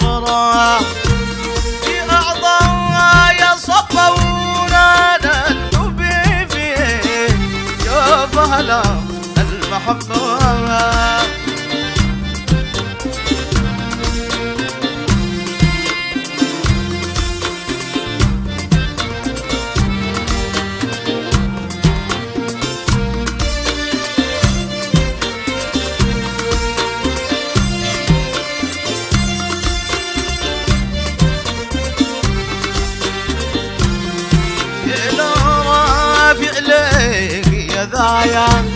صغرى في أعضايا صفونا ننتبه فيه. يا فهلا. 这样。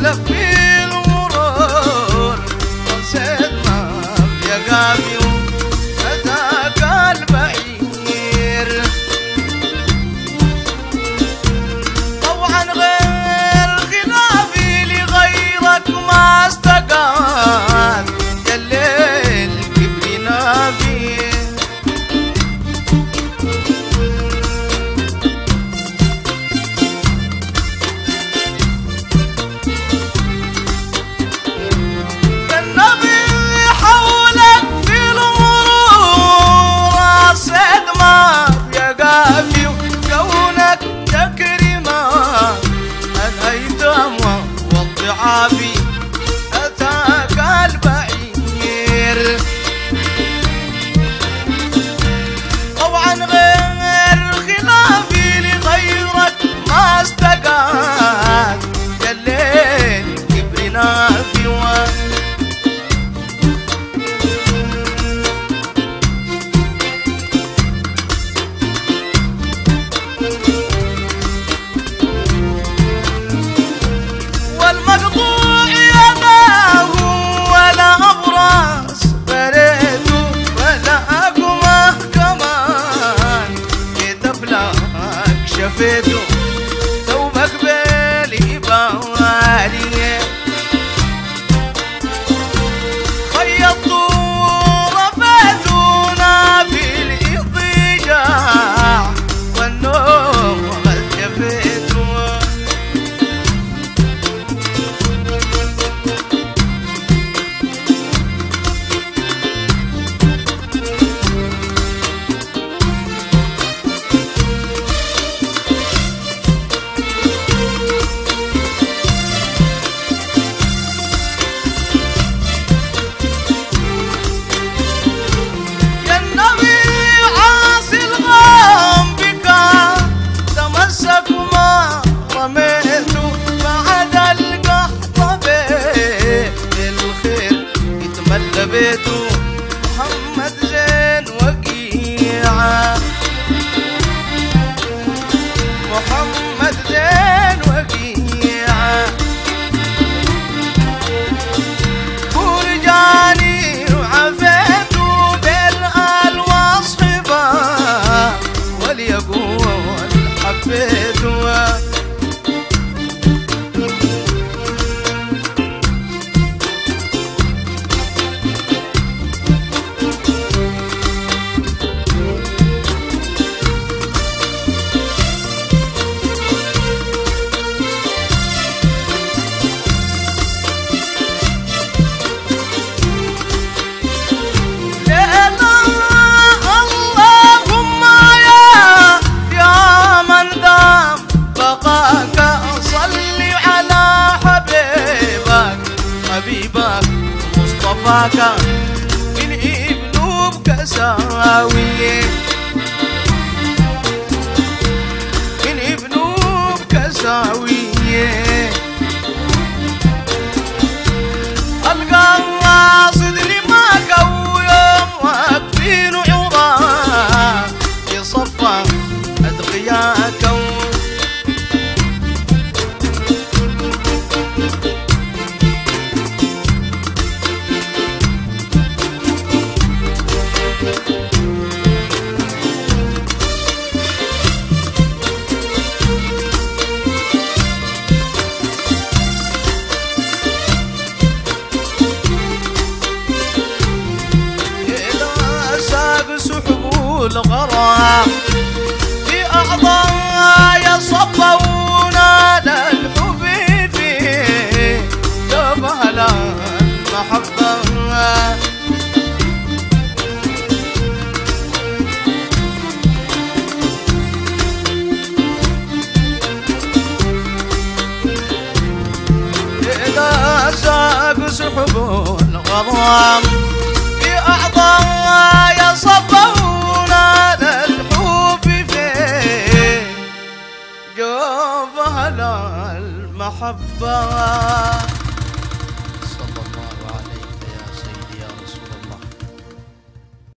love me. have levei tu مصطفاك من ابن بكساوي من الغرام في أعضاء صبون على الحب فيه جبل المحبة. إذا ساق سحب الغرام المحبة